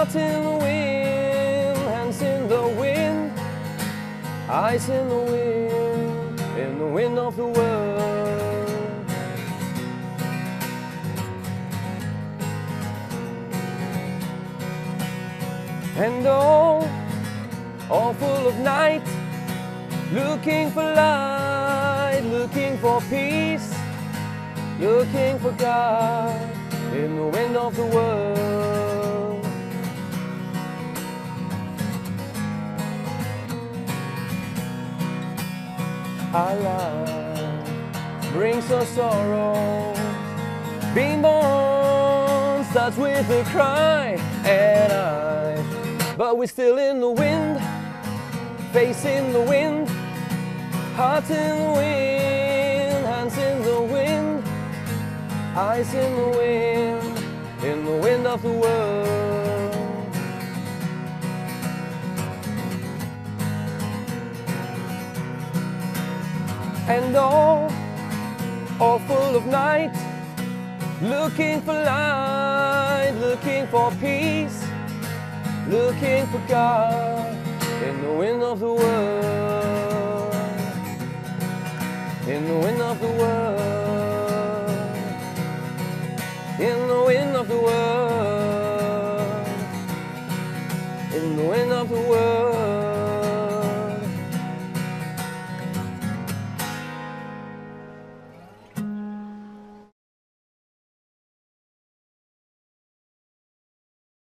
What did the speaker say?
heart in the wind, hands in the wind, eyes in the wind, in the wind of the world. And all, all full of night, looking for light, looking for peace, looking for God in the wind of the world. Life brings us sorrow. Being born starts with a cry and I, but we're still in the wind, face in the wind, heart in the wind, hands in the wind, eyes in the wind, in the wind of the world. And all, all full of night, looking for light, looking for peace, looking for God in the wind of the world, in the wind of the world, in the wind of the world, in the wind of the world.